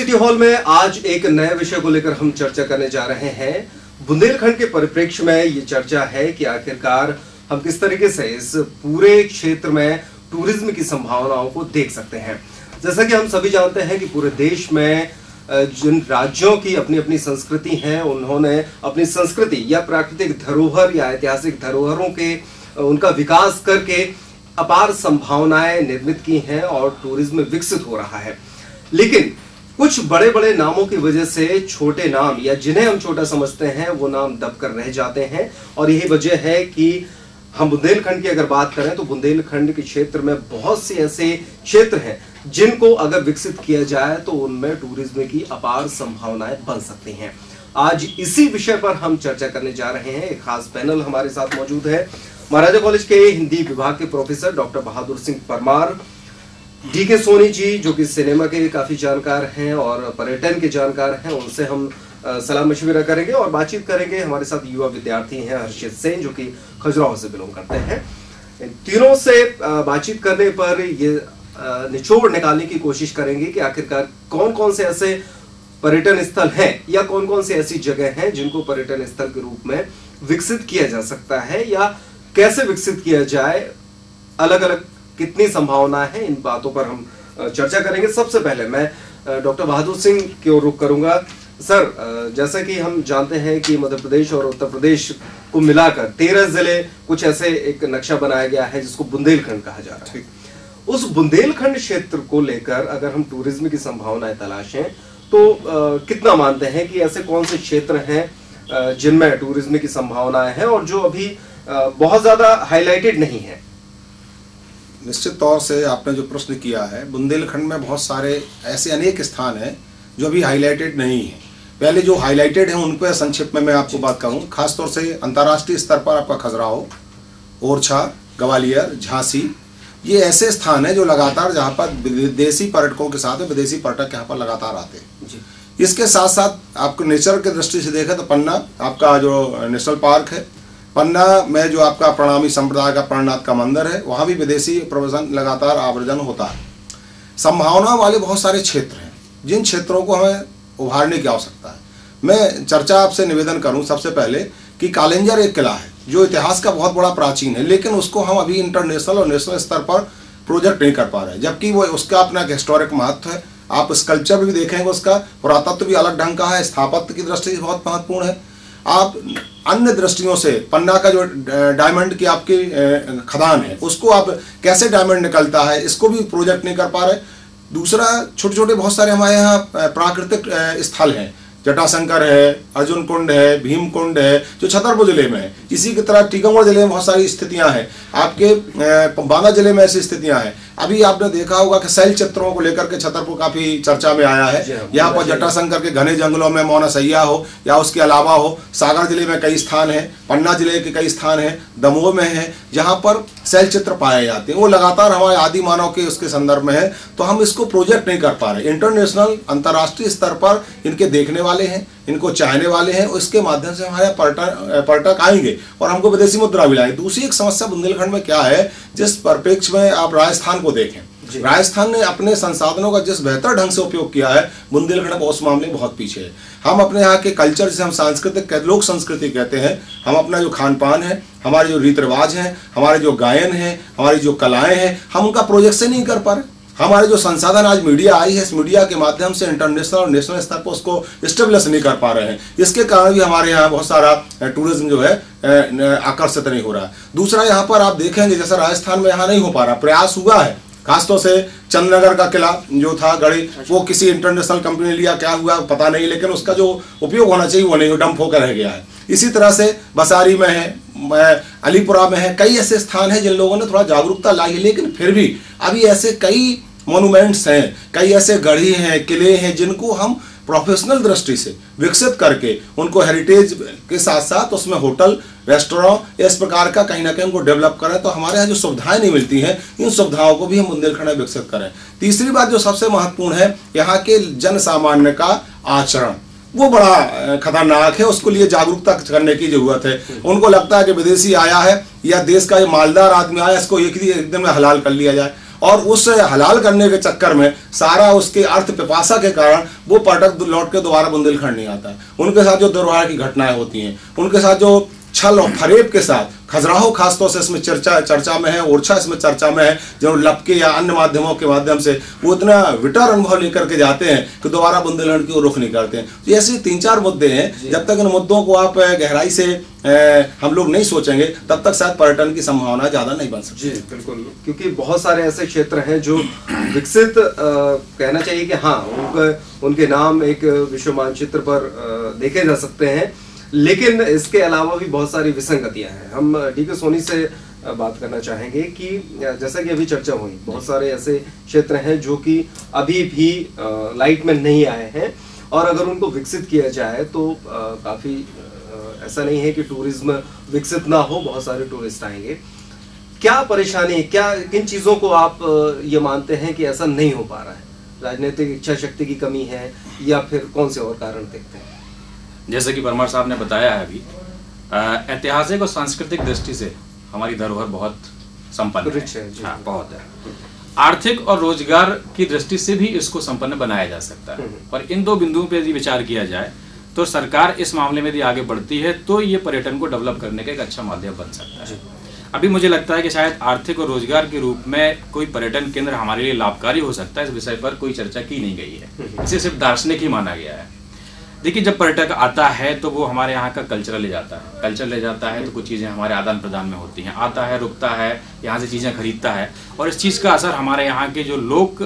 City hall में आज एक नए विषय को लेकर हम चर्चा करने जा रहे हैं। बुंदेलखंड के परिप्रेक्ष्य में ये चर्चा है कि आखिरकार हम किस तरीके से इस पूरे क्षेत्र में टूरिज़्म की संभावनाओं को देख सकते हैं। जैसा कि हम सभी जानते हैं कि पूरे देश में जिन राज्यों की अपनी अपनी संस्कृति है, उन्होंने अपनी संस्कृति या प्राकृतिक धरोहर या ऐतिहासिक धरोहरों के उनका विकास करके अपार संभावनाएँ निर्मित की हैं और टूरिज़्म विकसित हो रहा है। लेकिन कुछ बड़े बड़े नामों की वजह से छोटे नाम या जिन्हें हम छोटा समझते हैं, वो नाम दबकर रह जाते हैं। और यही वजह है कि हम बुंदेलखंड की अगर बात करें तो बुंदेलखंड के क्षेत्र में बहुत से ऐसे क्षेत्र हैं, जिनको अगर विकसित किया जाए तो उनमें टूरिज़्म की अपार संभावनाएँ बन सकती हैं। आज इसी विषय पर हम चर्चा करने जा रहे हैं। एक खास पैनल हमारे साथ मौजूद है। महाराजा कॉलेज के हिंदी विभाग के professor doctor Bahadur Singh Parmar. D K Soni ji, जो कि सिनेमा के काफ़ी जानकार हैं और पर्यटन के जानकार हैं, उनसे हम सलाह मशविरा करेंगे और बातचीत करेंगे। हमारे साथ युवा विद्यार्थी हैं हर्षित सेन, जो कि खजुराहो से बिलोंग करते हैं। तीनों से बातचीत करने पर ये निचोड़ निकालने की कोशिश करेंगे कि आखिरकार कौन कौन से ऐसे पर्यटन स्थल हैं या कौन कौन से ऐसी जगह हैं जिनको पर्यटन स्थल के रूप में विकसित किया जा सकता है या कैसे विकसित किया जाए अलग अलग कितनी संभावना है इन बातों पर हम चर्चा करेंगे। सबसे पहले मैं डॉक्टर बहादुर सिंह की ओर रुख करूँगा। सर जैसा कि हम जानते हैं कि मध्य प्रदेश और उत्तर प्रदेश को मिलाकर तेरह ज़िले कुछ ऐसे एक नक्शा बनाया गया है जिसको बुंदेलखंड कहा जा रहा है। उस बुंदेलखंड क्षेत्र को लेकर अगर हम टूरिज़्म की संभावनाएँ तलाशें तो आ, कितना मानते हैं कि ऐसे कौन से क्षेत्र हैं जिनमें टूरिज़्म की संभावनाएँ हैं और जो अभी आ, बहुत ज़्यादा हाईलाइटेड नहीं है? निश्चित तौर से आपने जो प्रश्न किया है बुंदेलखंड में बहुत सारे ऐसे अनेक स्थान हैं जो अभी हाईलाइटेड नहीं है। पहले जो हाईलाइटेड हैं उन पर संक्षिप्त में मैं आपको बात करूँ। खासतौर से अंतर्राष्ट्रीय स्तर पर आपका खजुराहो ओरछा ग्वालियर झांसी ये ऐसे स्थान है जो लगातार जहाँ पर विदेशी पर्यटकों के साथ विदेशी पर्यटक यहाँ पर लगातार आते हैं। इसके साथ साथ आपको नेचर के दृष्टि से देखें तो पन्ना आपका जो नेशनल पार्क है पन्ना, में जो आपका प्रणामी संप्रदाय का प्रणनाथ का मंदिर है, वहाँ भी विदेशी प्रवचन लगातार आवर्जन होता है। संभावना वाले बहुत सारे क्षेत्र हैं, जिन क्षेत्रों को हमें उभारने की आवश्यकता है। मैं चर्चा आपसे निवेदन करूँ सबसे पहले कि कालेंजर एक किला है, जो इतिहास का बहुत बड़ा प्राचीन है, लेकिन उसको हम अभी इंटरनेशनल और नेशनल स्तर पर प्रोजेक्ट नहीं कर पा रहे जबकि वो उसका अपना एक हिस्टोरिक महत्व है। आप स्कल्पचर भी देखेंगे उसका, पुरातत्व भी अलग ढंग का है, स्थापत्य की दृष्टि से बहुत महत्वपूर्ण है। आप अन्य दृष्टियों से, पन्ना का जो डायमंड की आपकी खदान है, उसको आप कैसे डायमंड निकलता है, इसको भी प्रोजेक्ट नहीं कर पा रहे। दूसरा छोटे छोटे बहुत सारे हमारे यहाँ प्राकृतिक स्थल हैं। जटाशंकर है, अर्जुन कुंड है, भीम कुंड है, जो छतरपुर ज़िले में है। इसी की तरह टीकमगढ़ ज़िले में बहुत सारी स्थितियाँ हैं। आपके बांदा ज़िले में ऐसी स्थितियाँ हैं। अभी आपने देखा होगा कि शैल चित्रों को लेकर के छतरपुर काफ़ी चर्चा में आया है। हाँ, यहाँ पर जटाशंकर के घने जंगलों में मौना सैया हो या उसके अलावा हो सागर ज़िले में कई स्थान है पन्ना ज़िले के कई स्थान है दमोह में है जहाँ पर शैल चित्र पाए जाते हैं। वो लगातार हमारे आदि मानव के उसके संदर्भ में है तो हम इसको प्रोजेक्ट नहीं कर पा रहे। इंटरनेशनल अंतर्राष्ट्रीय स्तर पर इनके देखने वाले हैं इनको चाहने वाले हैं उसके माध्यम से हमारे पर्यटक पर्यटक आएँगे और हमको विदेशी मुद्रा भी लाएँगे। दूसरी एक समस्या बुंदेलखंड में क्या है जिस परिप्रेक्ष्य में आप राजस्थान को देखें। राजस्थान ने अपने संसाधनों का जिस बेहतर ढंग से उपयोग किया है बुंदेलखंड उस मामले में बहुत पीछे है। हम अपने यहाँ के कल्चर जिसे हम सांस्कृतिक लोक संस्कृति कहते हैं हम अपना जो खान पान है हमारे जो रीत रिवाज हैं हमारे जो गायन है हमारी जो कलाएँ हैं हम उनका प्रोजेक्शन नहीं कर पा रहे। हमारे जो संसाधन आज मीडिया आई है इस मीडिया के माध्यम से इंटरनेशनल और नेशनल स्तर पर उसको स्टेब्लिश नहीं कर पा रहे हैं। इसके कारण भी हमारे यहाँ बहुत सारा टूरिज़्म जो है आकर्षित नहीं हो रहा है। दूसरा यहाँ पर आप देखेंगे जैसे राजस्थान में यहाँ नहीं हो पा रहा प्रयास हुआ है। खासतौर से चंद्रनगर का किला जो था गढ़ी वो किसी इंटरनेशनल कंपनी ने लिया क्या हुआ पता नहीं लेकिन उसका जो उपयोग होना चाहिए वो नहीं डंप होकर रह गया है। इसी तरह से बसारी में है अलीपुरा में है कई ऐसे स्थान हैं जिन लोगों ने थोड़ा जागरूकता लाई है लेकिन फिर भी अभी ऐसे कई मोनूमेंट्स हैं, कई ऐसे गढ़ी हैं, किले हैं, जिनको हम प्रोफेशनल दृष्टि से विकसित करके उनको हेरिटेज के साथ साथ उसमें होटल रेस्टोरेंट इस प्रकार का कहीं ना कहीं उनको डेवलप करें तो हमारे यहाँ जो सुविधाएँ नहीं मिलती हैं, इन सुविधाओं को भी हम बुंदेलखंड में विकसित करें। तीसरी बात जो सबसे महत्वपूर्ण है, यहाँ के जन सामान्य का आचरण। वो बड़ा खतरनाक है, उसको लिए जागरूकता करने की ज़रूरत है। उनको लगता है कि विदेशी आया है, या देश का ये मालदार आदमी आया इसको एक दिन में हलाल कर लिया जाए। और उस हलाल करने के चक्कर में सारा उसके अर्थ पिपासा के कारण वो पर्यटक लौट के दोबारा बुंदेलखंड नहीं आता है। उनके साथ जो दुर्व्यवहार की घटनाएँ होती हैं, उनके साथ जो छल और फरेब के साथ। खजुराहो खासतौर से इसमें चर्चा चर्चा में है ओरछा इसमें चर्चा में है जो लपके या अन्य माध्यमों के माध्यम से वो इतना विटर अनुभव लेकर के जाते हैं कि दोबारा बुंदेलखंड की ओर रुख नहीं करते हैं। तो ऐसे तीन चार मुद्दे हैं। जब तक इन मुद्दों को आप गहराई से ए, हम लोग नहीं सोचेंगे तब तक शायद पर्यटन की संभावना ज़्यादा नहीं बन सकती। जी बिल्कुल। क्योंकि बहुत सारे ऐसे क्षेत्र हैं जो विकसित कहना चाहिए कि हाँ उनका उनके नाम एक विश्व मानचित्र पर देखे जा सकते हैं। लेकिन इसके अलावा भी बहुत सारी विसंगतियाँ हैं। हम डी के सोनी से बात करना चाहेंगे कि जैसा कि अभी चर्चा हुई, बहुत सारे ऐसे क्षेत्र हैं जो कि अभी भी लाइट में नहीं आए हैं और अगर उनको विकसित किया जाए तो काफ़ी ऐसा नहीं है कि टूरिज़्म विकसित ना हो, बहुत सारे टूरिस्ट आएँगे। क्या परेशानी, क्या, किन चीज़ों को आप ये मानते हैं कि ऐसा नहीं हो पा रहा है? राजनीतिक इच्छा शक्ति की कमी है या फिर कौन से और कारण देखते हैं? जैसे कि परमार साहब ने बताया है अभी ऐतिहासिक और सांस्कृतिक दृष्टि से हमारी धरोहर बहुत संपन्न है, है हाँ, बहुत है। आर्थिक और रोज़गार की दृष्टि से भी इसको संपन्न बनाया जा सकता है। हम्म। और इन दो बिंदुओं पर यदि विचार किया जाए तो सरकार इस मामले में यदि आगे बढ़ती है तो ये पर्यटन को डेवलप करने का एक अच्छा माध्यम बन सकता है। अभी मुझे लगता है कि शायद आर्थिक और रोज़गार के रूप में कोई पर्यटन केंद्र हमारे लिए लाभकारी हो सकता है इस विषय पर कोई चर्चा की नहीं गई है। हम्म। इसे सिर्फ़ दार्शनिक ही माना गया है। देखिए जब पर्यटक आता है तो वो हमारे यहाँ का कल्चर ले जाता है। कल्चर ले जाता है तो कुछ चीज़ें हमारे आदान प्रदान में होती हैं। आता है रुकता है यहाँ से चीज़ें खरीदता है। और इस चीज़ का असर हमारे यहाँ के जो लोक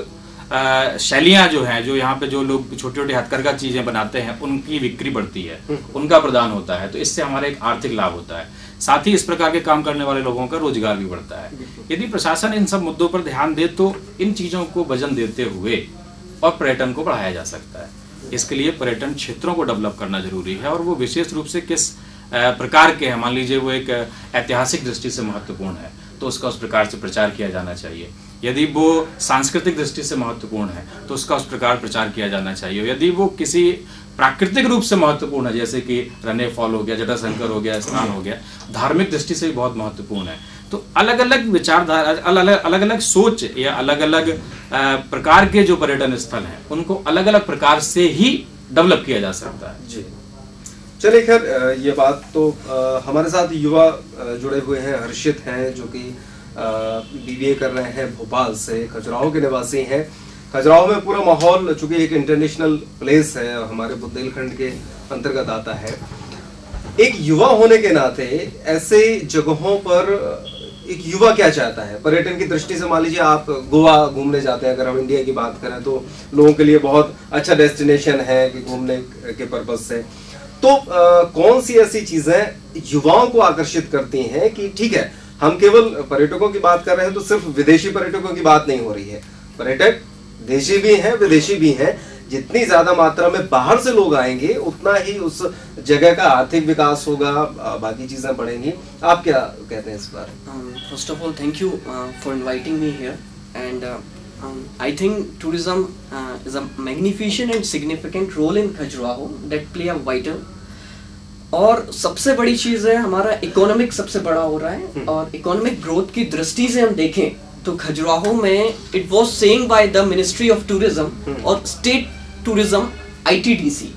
शैलियाँ जो हैं जो यहाँ पे जो लोग छोटे छोटी हथकरघा चीज़ें बनाते हैं उनकी बिक्री बढ़ती है। उनका प्रदान होता है तो इससे हमारा एक आर्थिक लाभ होता है। साथ ही इस प्रकार के काम करने वाले लोगों का रोज़गार भी बढ़ता है। यदि प्रशासन इन सब मुद्दों पर ध्यान दे तो इन चीज़ों को वज़न देते हुए और पर्यटन को बढ़ाया जा सकता है। इसके लिए पर्यटन क्षेत्रों को डेवलप करना ज़रूरी है और वो विशेष रूप से किस प्रकार के हैं। मान लीजिए वो एक ऐतिहासिक दृष्टि से महत्वपूर्ण है तो उसका उस प्रकार से प्रचार किया जाना चाहिए। यदि वो सांस्कृतिक दृष्टि से महत्वपूर्ण है तो उसका उस प्रकार प्रचार किया जाना चाहिए। यदि वो किसी प्राकृतिक रूप से महत्वपूर्ण है, जैसे कि रने फॉल हो गया, जटाशंकर हो गया, स्नान हो गया, धार्मिक दृष्टि से भी बहुत महत्वपूर्ण है तो अलग अलग विचारधारा अलग अलग अलग सोच या अलग अलग प्रकार के जो पर्यटन स्थल हैं, उनको अलग अलग प्रकार से ही डेवलप किया जा सकता है। जी। चलिए खैर ये बात तो हमारे साथ युवा जुड़े हुए हैं, हर्षित हैं, जो कि बीबीए कर रहे हैं भोपाल से। खजुराहो के निवासी हैं। खजुराहो में पूरा माहौल, चूँकि एक इंटरनेशनल प्लेस है, हमारे बुंदेलखंड के अंतर्गत आता है। एक युवा होने के नाते ऐसे जगहों पर एक युवा क्या चाहता है? पर्यटन की दृष्टि से मान लीजिए आप गोवा घूमने जाते हैं अगर हम इंडिया की बात करें तो लोगों के लिए बहुत अच्छा डेस्टिनेशन है कि घूमने के पर्पज से। तो आ, कौन सी ऐसी चीज़ें युवाओं को आकर्षित करती हैं कि ठीक है हम केवल पर्यटकों की बात कर रहे हैं तो सिर्फ़ विदेशी पर्यटकों की बात नहीं हो रही है। पर्यटक देशी भी हैं विदेशी भी हैं। जितनी ज़्यादा मात्रा में बाहर से लोग आएँगे उतना ही उस जगह का आर्थिक विकास होगा बाकी चीज़ें बढ़ेंगी। आप क्या कहते हैं इस बार first of all thank you for inviting me here and I think tourism is a magnificent and significant role in Khajuraho that play a vital और सबसे बड़ी चीज़ है हमारा इकोनॉमिक सबसे बड़ा हो रहा है हम्म। और इकोनॉमिक ग्रोथ की दृष्टि से हम देखें तो खजुराहो में it was saying by the ministry of tourism और state tourism see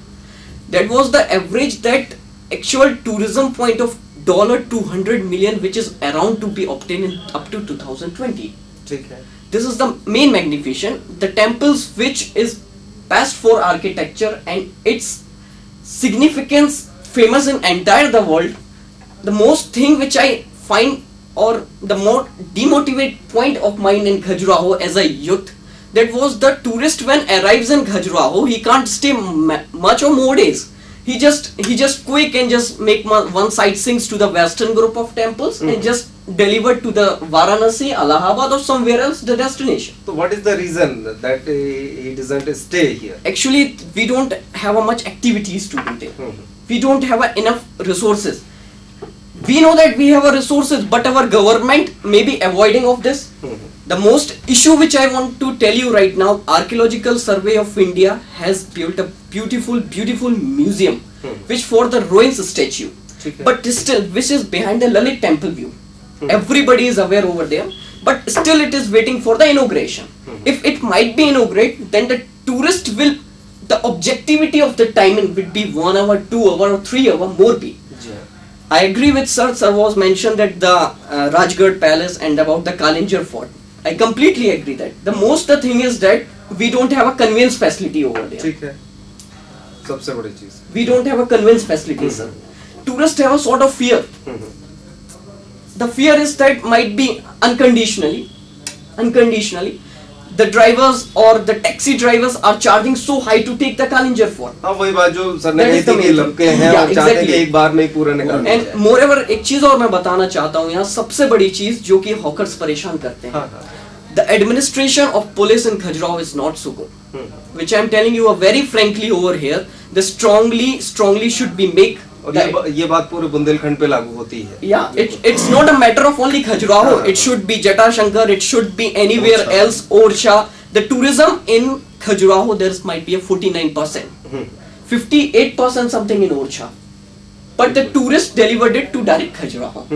that was the average that actual tourism point of dollar 200 million which is around to be obtain in up to 2020 ठीक है। This is the main magnification the temples which is best for architecture and its significance famous in entire the world the most thing which I find or the more demotivate point of mine in Khajuraho as a youth that was the tourist when arrives in Khajuraho he can't stay much or more days he just he just quick and just make one sightseeing to the western group of temples mm. and hmm. just delivered to the Varanasi, Allahabad or somewhere else the destination. So what is the reason that he doesn't stay here? Actually we don't have a much activities to do there. Mm -hmm. We don't have enough resources we know that we have a resources but our government may be avoiding of this mm-hmm. the most issue which i want to tell you right now archaeological survey of india has built a beautiful beautiful museum mm-hmm. which for the ruins statue but still which is behind the lalit temple view mm-hmm. everybody is aware over there but still it is waiting for the inauguration. If it might be inaugurated then the tourist will, the objectivity of the timing would be one hour, two hour, or three hour more be. जी हाँ I agree with sir. Sir was mentioned that the uh, Rajgarh Palace and about the Kalinjar Fort. I completely agree that the most the thing is that we don't have a conveyance facility over there. ठीक है सबसे बड़ी चीज We don't have a conveyance facility, sir. Tourists have a sort of fear. The fear is that might be unconditionally, unconditionally, the drivers or the taxi drivers are charging so high to take the Kalinjar Fort. हाँ वही बात जो sir ने कही थी कि लपके. हैं Yeah, और चाहते हैं कि exactly. एक बार में ही पूरा निकाल एंड मोर एवर एक चीज़ और मैं बताना चाहता हूँ यहाँ सबसे बड़ी चीज़ जो कि हॉकर्स परेशान करते हाँ हैं हाँ the administration of police in Khajuraho is not so good which I am telling you uh, very frankly over here the strongly strongly should be make ये, बात पूरे बुंदेलखंड पे लागू होती है। या it's not a matter of only Khajuraho. It should be Jatashankar it should be anywhere else Orchha the tourism in Khajuraho there might be a 49% 58% something in Orchha but the tourist delivered it to direct Khajuraho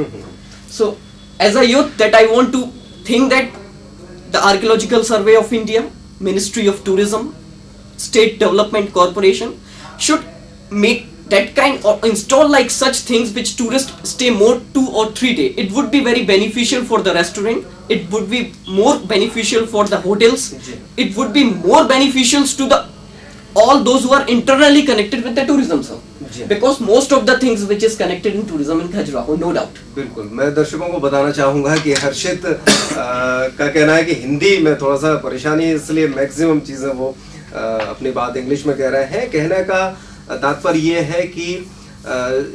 so as a youth that I want to think that the archaeological survey of India ministry of tourism state development corporation should make that kind or install like such things which tourists stay more two or three day. It would be very beneficial for the restaurant. It would be more beneficial for the hotels. It would be more beneficial to the all those who are internally connected with the tourism, sir. जी. Because most of the things which is connected in tourism in Khajuraho, no doubt. बिल्कुल मैं दर्शकों को बताना चाहूँगा कि हर्षित अ, का कहना है कि हिंदी में थोड़ा सा परेशानी है इसलिए मैक्सिमम चीज़ें वो अ, अपनी बात इंग्लिश में कह रहे हैं कहने का तात्पर्य ये है कि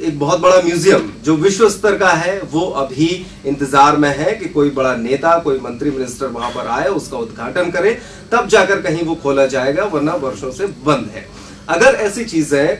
एक बहुत बड़ा म्यूज़ियम जो विश्व स्तर का है, वो अभी इंतज़ार में है कि कोई बड़ा नेता, कोई मंत्री, मिनिस्टर वहाँ पर आए, उसका उद्घाटन करे, तब जाकर कहीं वो खोला जाएगा, वरना वर्षों से बंद है। अगर ऐसी चीज़ें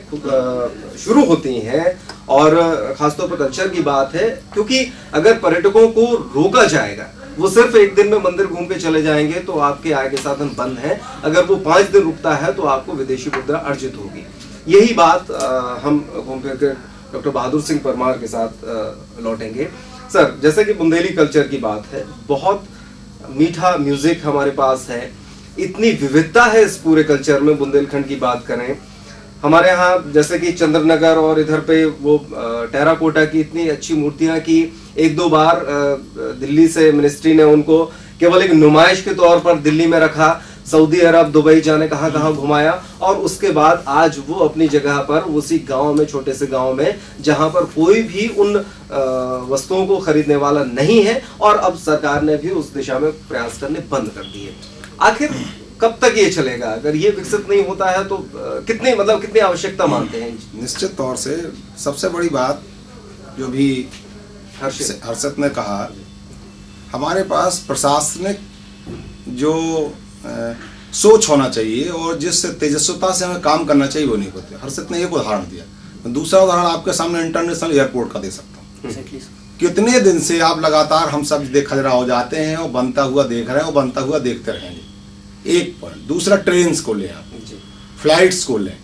शुरू होती हैं, और खासतौर पर कल्चर की बात है, क्योंकि अगर पर्यटकों को रोका जाएगा, वो सिर्फ़ एक दिन में मंदिर घूम के चले जाएँगे तो आपके आय के साधन बंद हैं। अगर वो पाँच दिन रुकता है तो आपको विदेशी मुद्रा अर्जित होगी। यही बात अ, हम घूम फिर के डॉक्टर बहादुर सिंह परमार के साथ लौटेंगे। सर जैसे कि बुंदेली कल्चर की बात है बहुत मीठा म्यूज़िक हमारे पास है। इतनी विविधता है इस पूरे कल्चर में बुंदेलखंड की बात करें। हमारे यहाँ जैसे कि चंद्रनगर और इधर पे वो टेराकोटा की इतनी अच्छी मूर्तियाँ की एक दो बार दिल्ली से मिनिस्ट्री ने उनको केवल एक नुमाइश के तौर पर दिल्ली में रखा। सऊदी अरब दुबई जाने कहाँ कहाँ घुमाया। और उसके बाद आज वो अपनी जगह पर उसी गाँव में छोटे से गाँव में जहाँ पर कोई भी उन वस्तुओं को खरीदने वाला नहीं है और अब सरकार ने भी उस दिशा में प्रयास करने बंद कर दिए। आखिर कब तक ये चलेगा? अगर ये विकसित नहीं होता है तो कितनी मतलब कितनी आवश्यकता मानते हैं? निश्चित तौर से सबसे बड़ी बात जो भी हर्षित। हर्षित ने कहा हमारे पास प्रशासनिक जो सोच होना चाहिए और जिस तेजस्वता से हमें काम करना चाहिए वो नहीं होते। हर्षित ने एक उदाहरण दिया। दूसरा उदाहरण आपके सामने इंटरनेशनल एयरपोर्ट का दे सकता हूँ। कितने दिन से आप लगातार हम सब देख खजरा हो जाते हैं और बनता हुआ देख रहे हैं और बनता हुआ देखते रहेंगे। एक पॉइंट दूसरा ट्रेन को लें आप। फ्लाइट्स को लें।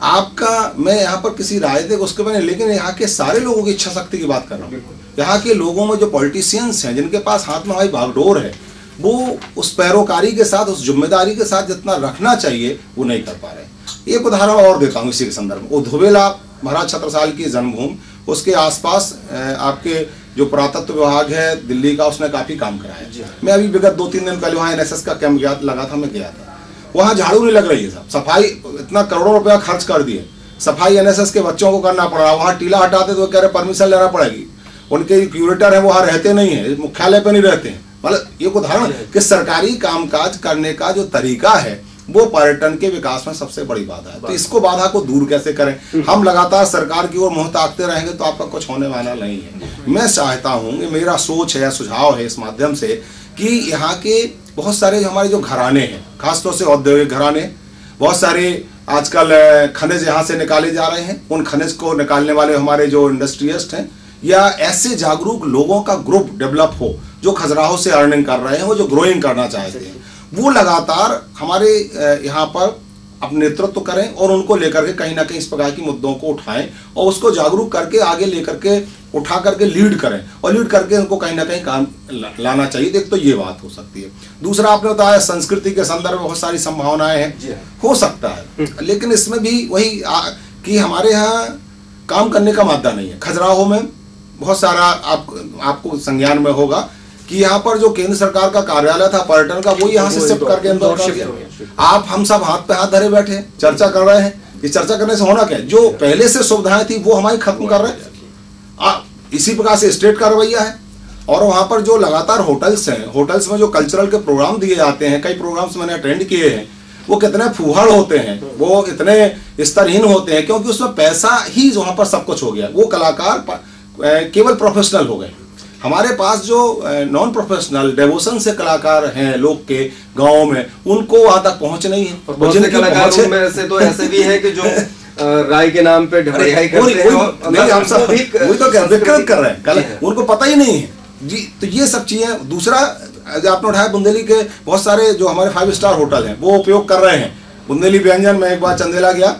आपका मैं यहाँ पर किसी राजनीतिक उसके बने लेकिन यहाँ के सारे लोगों की इच्छा शक्ति की बात कर रहा हूँ। यहाँ के लोगों में जो पॉलिटिशियंस हैं जिनके पास हाथ में हमारी भागडोर है वो उस पैरोकारी के साथ उस ज़िम्मेदारी के साथ जितना रखना चाहिए वो नहीं कर पा रहे एक उदाहरण और देता हूँ इसी के संदर्भ में। वो धुबेला महाराज छत्रसाल की जन्मभूमि उसके आसपास आपके जो पुरातत्व विभाग है दिल्ली का उसने काफ़ी काम करा है। हाँ। मैं अभी विगत दो तीन दिन पहले वहाँ एनएसएस का कैंप गया लगा था मैं गया था। वहाँ झाड़ू नहीं लग रही है साहब सफ़ाई इतना करोड़ों रुपया खर्च कर दिए। सफ़ाई एनएसएस के बच्चों को करना पड़ रहा वहाँ टीला हटाते तो कह रहे परमिशन लेना पड़ेगी। उनके क्यूरेटर है वहाँ रहते नहीं है मुख्यालय पर नहीं रहते हैं। मतलब एक उदाहरण कि सरकारी कामकाज करने का जो तरीका है वो पर्यटन के विकास में सबसे बड़ी बाधा है। तो इसको बाधा को दूर कैसे करें? हम लगातार सरकार की ओर मुँह ताकते रहेंगे तो आपका कुछ होने वाला नहीं है। मैं चाहता हूँ कि मेरा सोच है सुझाव है इस माध्यम से कि यहाँ के बहुत सारे हमारे जो घराने हैं खासतौर से औद्योगिक घराने बहुत सारे आजकल खनिज यहाँ से निकाले जा रहे हैं। उन खनिज को निकालने वाले हमारे जो इंडस्ट्रियस्ट हैं या ऐसे जागरूक लोगों का ग्रुप डेवलप हो जो खजराहों से अर्निंग कर रहे हैं वो जो ग्रोइंग करना चाहते हैं। वो लगातार हमारे यहाँ पर अपने नेतृत्व करें और उनको लेकर के कहीं ना कहीं इस प्रकार की मुद्दों को उठाएँ और उसको जागरूक करके आगे लेकर के उठा करके लीड करें और लीड करके उनको कहीं ना कहीं काम लाना चाहिए। देख तो ये बात हो सकती है। दूसरा आपने बताया संस्कृति के संदर्भ में बहुत सारी संभावनाएँ हैं। हाँ। हो सकता है हम्म। लेकिन इसमें भी वही आ, कि हमारे यहाँ काम करने का मादा नहीं है। खजुराहो में बहुत सारा आप आपको संज्ञान में होगा कि यहाँ पर जो केंद्र सरकार का कार्यालय था पर्यटन का वो यहाँ से शिफ्ट करके अंदर आप हम सब हाथ पे हाथ धरे बैठे चर्चा कर रहे हैं। ये चर्चा करने से होना क्या जो पहले से सुविधाएँ थी वो हमारी खत्म कर रहे हैं। इसी प्रकार से स्टेट का रवैया है। और वहाँ पर जो लगातार होटल्स हैं होटल्स में जो कल्चरल के प्रोग्राम दिए जाते हैं कई प्रोग्राम्स मैंने अटेंड किए हैं वो कितने फूहड़ होते हैं वो इतने स्तरहीन होते हैं क्योंकि उसमें पैसा ही वहाँ पर सब कुछ हो गया। वो कलाकार केवल प्रोफेशनल हो गए। हमारे पास जो नॉन प्रोफेशनल डेवोशन से कलाकार हैं लोग के गाँव में उनको वहाँ तक पहुँच नहीं है। और बहुत से कलाकारों में से तो ऐसे भी है कि जो राय के नाम पे ढड़ियाई करते हैं हम सब वही तो कर रहे हैं उनको पता ही नहीं है। जी तो ये सब चीज़ें दूसरा आपने उठाया बुंदेली के बहुत सारे जो हमारे फाइव स्टार होटल हैं वो उपयोग कर रहे हैं। बुंदेली व्यंजन में एक बार चंदेला गया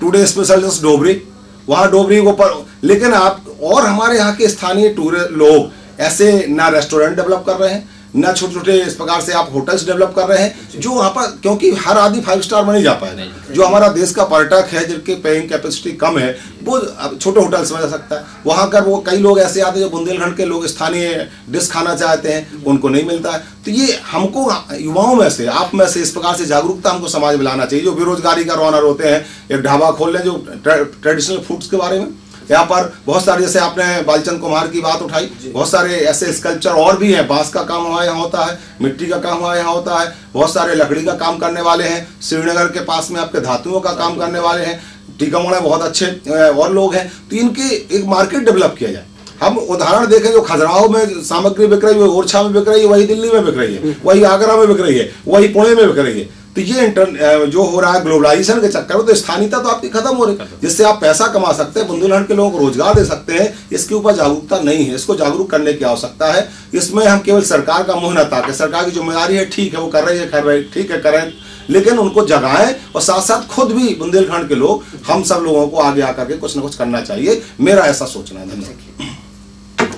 टुडे स्पेशल डोबरी। वहाँ डोबरी को पर लेकिन आप और हमारे यहाँ के स्थानीय टूर लोग ऐसे ना रेस्टोरेंट डेवलप कर रहे हैं ना छोटे छोटे इस प्रकार से आप होटल्स डेवलप कर रहे हैं जो वहाँ पर क्योंकि हर आदमी फाइव स्टार में नहीं जा पाए। जो हमारा देश का पर्यटक है जिनके पेइंग कैपेसिटी कम है वो छोटे होटल्स में जा सकता है। वहाँ कर वो कई लोग ऐसे आते हैं जो बुंदेलखंड के लोग स्थानीय डिश खाना चाहते हैं उनको नहीं मिलता है। तो ये हमको युवाओं में से आप में से इस प्रकार से जागरूकता हमको समाज में लाना चाहिए। जो बेरोजगारी का रॉनर होते हैं एक ढाबा खोल लें जो ट्रेडिशनल फूड्स के बारे में। यहाँ पर बहुत सारे जैसे आपने बालचंद कुमार की बात उठाई बहुत सारे ऐसे स्कल्पचर और भी हैं। बाँस का काम हमारे यहाँ होता है मिट्टी का काम हमारे यहाँ होता है बहुत सारे लकड़ी का काम करने वाले हैं श्रीनगर के पास में आपके धातुओं का काम करने वाले हैं टीकामोड़ा बहुत अच्छे और लोग हैं। तो इनके एक मार्केट डेवलप किया जाए। हम उदाहरण देखें जो खजुराहो में सामग्री बिक रही है ओरछा में बिक रही है वही दिल्ली में बिक रही है हम्म। वही आगरा में बिक रही है वही पुणे में बिक रही है। तो ये इंटर जो हो रहा है ग्लोबलाइजेशन के चक्कर में तो स्थानीयता तो आपकी खत्म हो रही है। जिससे आप पैसा कमा सकते हैं, बुंदेलखंड के लोगों को रोज़गार दे सकते हैं, इसके ऊपर जागरूकता नहीं है। इसको जागरूक करने की आवश्यकता है। इसमें हम केवल सरकार का मुँह न ताके। सरकार की ज़िम्मेदारी है, ठीक है, वो कर रही है, कर रही, ठीक है, करें। लेकिन उनको जगाएँ और साथ साथ खुद भी बुंदेलखंड के लोग, हम सब लोगों को आगे आकर के कुछ ना कुछ करना चाहिए। मेरा ऐसा सोचना है। धन्यवाद।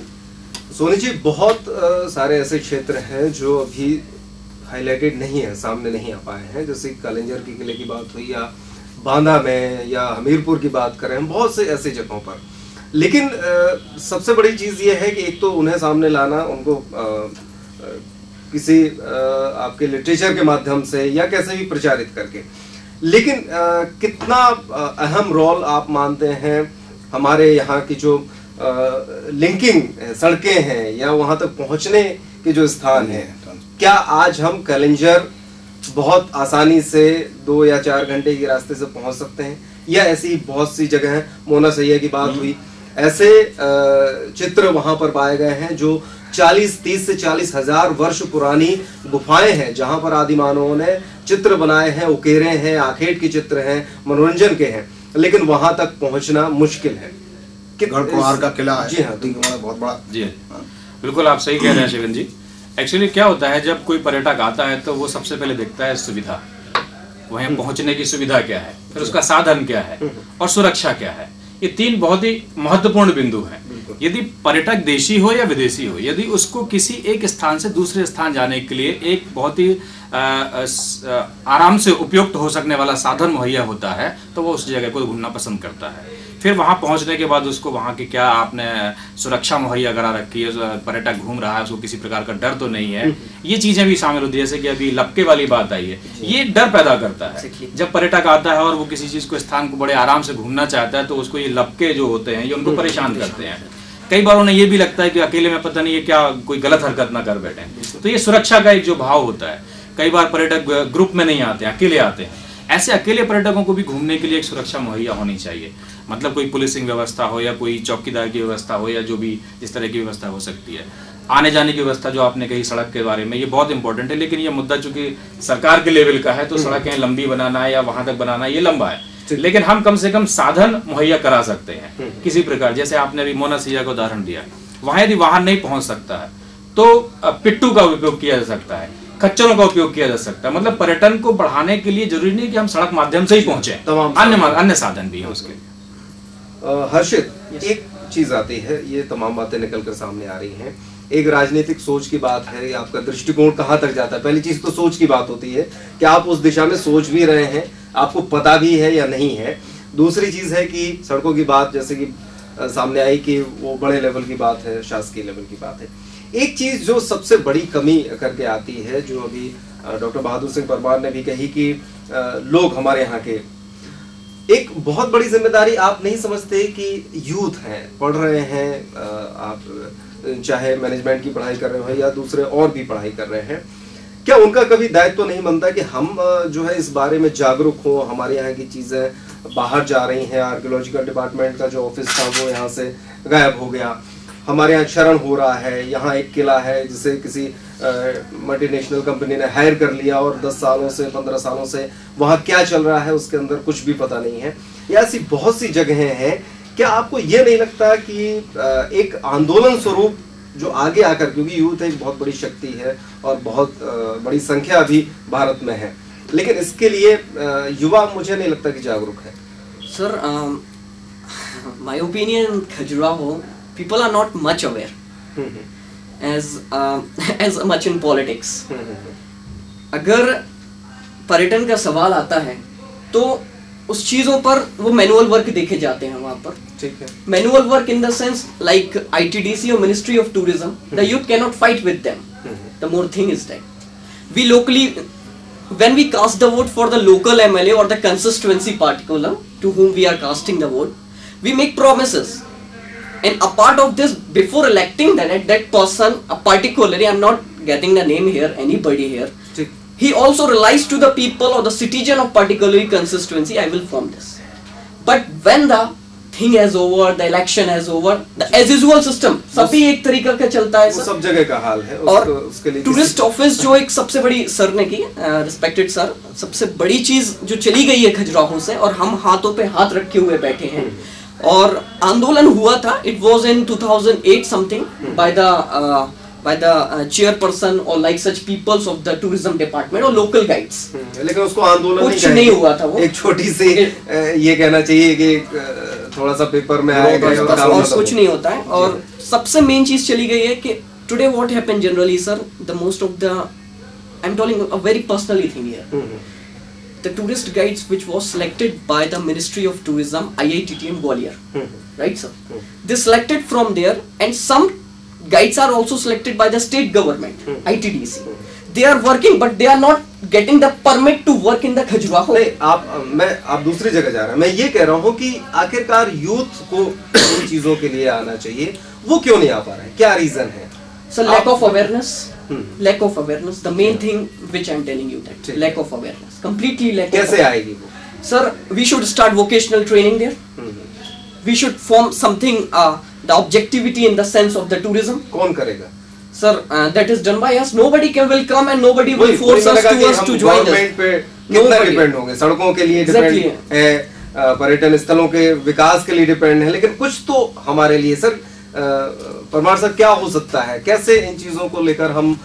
सोनी जी, बहुत सारे ऐसे क्षेत्र हैं जो अभी हाईलाइटेड नहीं है सामने नहीं आ पाए हैं। जैसे कलेंजर के किले की बात हुई या बांदा में या हमीरपुर की बात करें बहुत से ऐसे जगहों पर। लेकिन आ, सबसे बड़ी चीज़ ये है कि एक तो उन्हें सामने लाना उनको आ, आ, किसी आपके लिटरेचर के माध्यम से या कैसे भी प्रचारित करके। लेकिन कितना अहम रोल आप मानते हैं हमारे यहाँ की जो लिंकिंग सड़कें हैं या वहाँ तक पहुँचने के जो स्थान हैं क्या आज हम कैलेंजर बहुत आसानी से दो या चार घंटे के रास्ते से पहुँच सकते हैं? या ऐसी बहुत सी जगह है मोना सैया की बात हुई। ऐसे चित्र वहाँ पर पाए गए हैं जो 40 30 से चालीस हज़ार वर्ष पुरानी गुफाएँ हैं जहाँ पर आदि मानवों ने चित्र बनाए हैं उकेरे हैं आखेट के चित्र हैं मनोरंजन के हैं। लेकिन वहाँ तक पहुँचना मुश्किल है। गढ़ का किला है। जी हाँ बहुत बड़ा जी। बिल्कुल आप सही कह रहे हैं शिवन जी। एक्चुअली क्या होता है जब कोई पर्यटक आता है तो वो सबसे पहले देखता है सुविधा। वहीं हम्म। पहुँचने की सुविधा क्या है? फिर उसका साधन क्या है? हम्म। और सुरक्षा क्या है? ये तीन बहुत ही महत्वपूर्ण बिंदु हैं। यदि पर्यटक देशी हो या विदेशी हो यदि उसको किसी एक स्थान से दूसरे स्थान जाने के लिए एक बहुत ही आराम से उपयुक्त हो सकने वाला साधन मुहैया होता है तो वो उस जगह को घूमना पसंद करता है। फिर वहाँ पहुँचने के बाद उसको वहाँ की क्या आपने सुरक्षा मुहैया करा रखी है पर्यटक घूम रहा है उसको किसी प्रकार का डर तो नहीं है। ये चीज़ें भी शामिल होती है जैसे कि अभी लपके वाली बात आई है। ये डर पैदा करता है। जब पर्यटक आता है और वो किसी चीज़ को स्थान को बड़े आराम से घूमना चाहता है तो उसको ये लपके जो होते हैं ये उनको परेशान करते हैं। कई बार उन्हें ये भी लगता है कि अकेले में पता नहीं ये क्या कोई गलत हरकत ना कर बैठे। तो ये सुरक्षा का एक जो भाव होता है कई बार पर्यटक ग्रुप में नहीं आते अकेले आते हैं। ऐसे अकेले पर्यटकों को भी घूमने के लिए एक सुरक्षा मुहैया होनी चाहिए। मतलब कोई पुलिसिंग व्यवस्था हो या कोई चौकीदार की व्यवस्था हो या जो भी इस तरह की व्यवस्था हो सकती है। आने जाने की व्यवस्था जो आपने कही सड़क के बारे में ये बहुत इंपॉर्टेंट है लेकिन ये मुद्दा चूँकि सरकार के लेवल का है तो हम्म। सड़कें लंबी बनाना है या वहाँ तक बनाना ये लंबा है। लेकिन हम कम से कम साधन मुहैया करा सकते हैं हम्म। किसी प्रकार। जैसे आपने अभी मोना सिया का उदाहरण दिया वहाँ यदि वाहन नहीं पहुँच सकता है तो पिट्टू का उपयोग किया जा सकता है। खच्चरों का उपयोग किया जा सकता है। मतलब पर्यटन को बढ़ाने के लिए ज़रूरी नहीं कि हम सड़क माध्यम से ही पहुँचे। तमाम अन्य अन्य साधन भी हैं उसके। लिए हर्षित एक चीज़ आती है ये तमाम बातें निकल कर सामने आ रही हैं। एक राजनीतिक सोच की बात है या आपका दृष्टिकोण कहाँ तक जाता है? पहली चीज़ तो सोच की बात होती है कि आप उस दिशा में सोच भी रहे हैं आपको पता भी है या नहीं है। दूसरी चीज़ है कि सड़कों की बात जैसे कि सामने आई कि वो बड़े लेवल की बात है शासकीय लेवल की बात है। एक चीज़ जो सबसे बड़ी कमी करके आती है, जो अभी डॉक्टर बहादुर सिंह परमार ने भी कही कि लोग हमारे यहाँ के। एक बहुत बड़ी ज़िम्मेदारी आप नहीं समझते कि यूथ हैं, पढ़ रहे हैं आप, चाहे मैनेजमेंट की पढ़ाई कर रहे हो या दूसरे और भी पढ़ाई कर रहे हैं। क्या उनका कभी दायित्व तो नहीं बनता कि हम जो है इस बारे में जागरूक हो, हमारे यहाँ की चीज़ें बाहर जा रही हैं, आर्कियोलॉजिकल डिपार्टमेंट का जो ऑफ़िस था वो यहाँ से गायब हो गया। हमारे यहाँ क्षरण हो रहा है यहाँ एक किला है जिसे किसी मल्टीनेशनल कंपनी ने हायर कर लिया और 10 सालों से 15 सालों से वहाँ क्या चल रहा है उसके अंदर कुछ भी पता नहीं है। या ऐसी बहुत सी जगहें हैं। क्या आपको ये नहीं लगता कि एक आंदोलन स्वरूप जो आगे आकर क्योंकि यूथ एक बहुत बड़ी शक्ति है और बहुत बड़ी संख्या भी भारत में है। लेकिन इसके लिए युवा मुझे नहीं लगता कि जागरूक है। Sir um, opinion Khajuraho, people are not much aware mm-hmm. as uh, as much in politics. Mm-hmm. अगर पर्यटन का सवाल आता है तो उस चीज़ों पर वो मैनुअल वर्क देखे जाते हैं वहाँ पर। ठीक है। Manual work in the sense like ITDC और ministry of tourism the youth can not fight with them the more thing is that we locally when we cast the vote for the local MLA और the consistency particular to whom we are casting the vote we make promise And a part of this, before electing that that person, a particularly, I'm not getting the name here, anybody here, he also relies to the people or the citizen of particularly constituency i will form this but when the thing is over the election is over the as usual system सभी एक तरीका का चलता है सब जगह का हाल है और उसके लिए टूरिस्ट ऑफ़िस जो एक सबसे बड़ी सर ने की रिस्पेक्टेड सर सबसे बड़ी चीज़ जो चली गई है खजुराहो से और हम हाथों पे हाथ रखे हुए बैठे हैं और आंदोलन हुआ था। It was in 2008 something by the by the chairperson और like such peoples of the tourism department और लोकल गाइड्स हम्म, लेकिन उसको आंदोलन कुछ। नहीं हुआ था वो। एक छोटी सी ये कहना चाहिए कि थोड़ा सा पेपर में आया गया और कुछ नहीं होता है। और सबसे मेन चीज़ चली गई है कि today what happen generally sir the most of the I am telling a very personally thing here the tourist guides which was selected by the Ministry of Tourism, IITT in Gwalior, hmm, right, sir? Mm-hmm. They selected from there, and some guides are also selected by the state government, mm-hmm. ITDC. They are working, but they are not getting the permit to work in the Khajuraho. नहीं आप अ, मैं आप दूसरी जगह जा रहे हैं मैं ये कह रहा हूँ कि आखिरकार यूथ को इन चीज़ों के लिए आना चाहिए वो क्यों नहीं आ पा रहे हैं क्या रीजन है So lack of awareness. Hmm. Lack of awareness. The main thing which I am telling you that ठीक. lack of awareness. Completely lack. of कैसे आएगी वो Sir, we should start vocational training there. We should form something, uh, the objectivity in the sense of the tourism. कौन करेगा Sir, uh, that is done by us. Nobody can will come and nobody will force us to us to join us. पे कितना Nobody. Depend होंगे सड़कों के लिए. Depend है पर्यटन स्थलों के विकास के लिए डिपेंड है लेकिन कुछ तो हमारे लिए सर अ, परमार सर क्या हो सकता है? कैसे इन चीज़ों को लेकर हम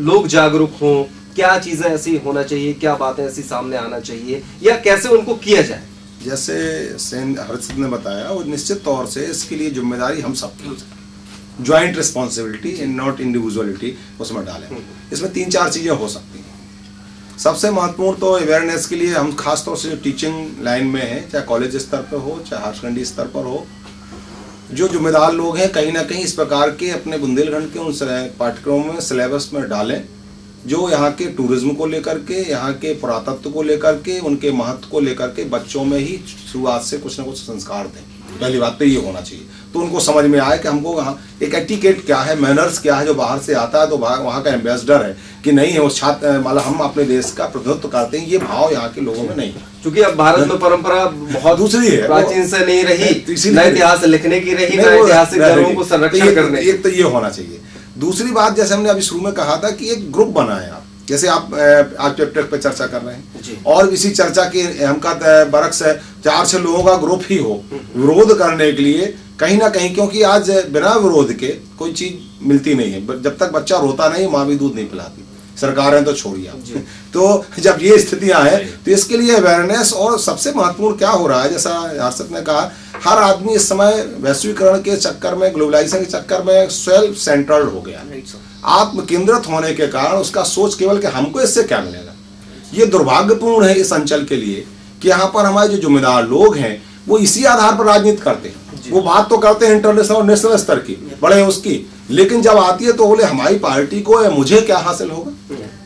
लोग जागरूक हों? क्या चीज़ें ऐसी होना चाहिए? क्या बातें ऐसी सामने आना चाहिए? या कैसे उनको किया जाए? जैसे सेन हर्षित ने बताया और निश्चित तौर से इसके लिए ज़िम्मेदारी हम सबकी है joint responsibility and not individuality उसमें डालें। इसमें तीन चार चीज़ें हो सकती हैं। सबसे महत्वपूर्ण तो अवेयरनेस के लिए हम खासतौर से जो टीचिंग लाइन में हैं चाहे कॉलेज स्तर पर हो चाहे हायर सेकेंडरी स्तर पर हो जो जिम्मेदार लोग हैं, कहीं ना कहीं इस प्रकार के अपने बुंदेलखंड के उन पाठ्यक्रमों में, सिलेबस में डालें, जो यहाँ के टूरिज़्म को लेकर के, यहाँ के पुरातत्व को लेकर के, उनके महत्व को लेकर के बच्चों में ही शुरुआत से कुछ ना कुछ संस्कार दें पहली बात तो ये होना चाहिए। तो उनको समझ में आए कि हमको यहाँ एक एटिकेट क्या है, मैनर्स क्या है जो बाहर से आता है तो वहाँ वहाँ का एम्बेसडर है कि नहीं है वो छात्र मतलब हम अपने देश का प्रतिनिधित्व करते हैं, ये भाव यहाँ के लोगों में नहीं है। क्योंकि अब भारत में परंपरा बहुत दूसरी है, प्राचीन से नहीं रही तो इसीलिए- न इतिहास लिखने की रही न ऐतिहासिक को तो संरक्षण करने एक तो ये होना चाहिए। दूसरी बात जैसे हमने अभी शुरू में कहा था कि एक ग्रुप बनाए आप। जैसे आप आप चैप्टर पे चर्चा कर रहे हैं। और इसी चर्चा के हमका त- बरक्स है चार छह लोगों का ग्रुप ही हो विरोध करने के लिए कहीं ना कहीं क्योंकि आज बिना विरोध के कोई चीज़ मिलती नहीं है। जब तक बच्चा रोता नहीं माँ भी दूध नहीं पिलाती। सरकारें तो छोड़िए तो जब ये स्थितियाँ हैं तो इसके लिए अवेयरनेस और सबसे महत्वपूर्ण क्या हो रहा है? जैसा हर्षद ने कहा हर आदमी इस समय वैश्वीकरण के चक्कर में ग्लोबलाइजेशन के चक्कर में सेल्फ सेंटर्ड हो गया। आत्म केंद्रित होने के कारण उसका सोच केवल कि हमको इससे क्या मिलेगा? ये दुर्भाग्यपूर्ण है इस अंचल के लिए कि यहाँ पर हमारे जो जिम्मेदार लोग हैं वो इसी आधार पर राजनीति करते हैं। वो बात तो करते हैं इंटरनेशनल और नेशनल स्तर की बड़े उसकी। लेकिन जब आती है तो बोले हमारी पार्टी को या मुझे क्या हासिल होगा?